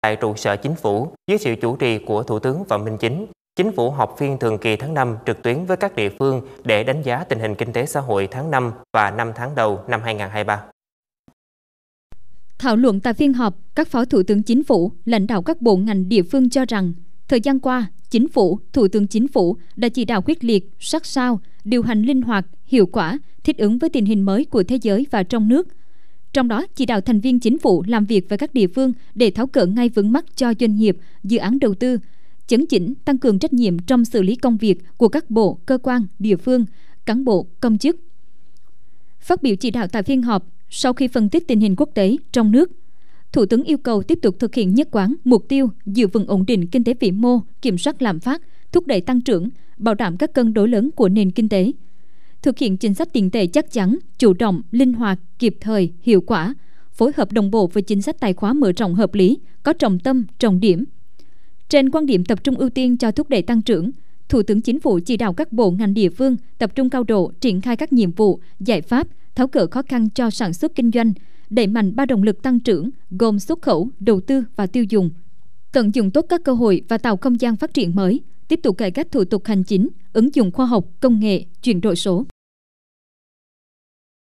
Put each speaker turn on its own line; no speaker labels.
Tại trụ sở chính phủ, dưới sự chủ trì của Thủ tướng Phạm Minh Chính, Chính phủ họp phiên thường kỳ tháng 5 trực tuyến với các địa phương để đánh giá tình hình kinh tế xã hội tháng 5 và 5 tháng đầu năm 2023.
Thảo luận tại phiên họp, các phó thủ tướng chính phủ, lãnh đạo các bộ ngành địa phương cho rằng, thời gian qua, chính phủ, thủ tướng chính phủ đã chỉ đạo quyết liệt, sát sao, điều hành linh hoạt, hiệu quả, thích ứng với tình hình mới của thế giới và trong nước. Trong đó, chỉ đạo thành viên chính phủ làm việc với các địa phương để tháo gỡ ngay vướng mắc cho doanh nghiệp, dự án đầu tư, chấn chỉnh, tăng cường trách nhiệm trong xử lý công việc của các bộ, cơ quan, địa phương, cán bộ, công chức. Phát biểu chỉ đạo tại phiên họp, sau khi phân tích tình hình quốc tế trong nước, Thủ tướng yêu cầu tiếp tục thực hiện nhất quán mục tiêu giữ vững ổn định kinh tế vĩ mô, kiểm soát lạm phát, thúc đẩy tăng trưởng, bảo đảm các cân đối lớn của nền kinh tế. Thực hiện chính sách tiền tệ chắc chắn, chủ động, linh hoạt, kịp thời, hiệu quả, phối hợp đồng bộ với chính sách tài khóa mở rộng hợp lý, có trọng tâm, trọng điểm. Trên quan điểm tập trung ưu tiên cho thúc đẩy tăng trưởng, Thủ tướng Chính phủ chỉ đạo các bộ ngành địa phương tập trung cao độ triển khai các nhiệm vụ, giải pháp, tháo gỡ khó khăn cho sản xuất kinh doanh, đẩy mạnh ba động lực tăng trưởng gồm xuất khẩu, đầu tư và tiêu dùng. Tận dụng tốt các cơ hội và tạo không gian phát triển mới, tiếp tục cải cách thủ tục hành chính, ứng dụng khoa học, công nghệ, chuyển đổi số.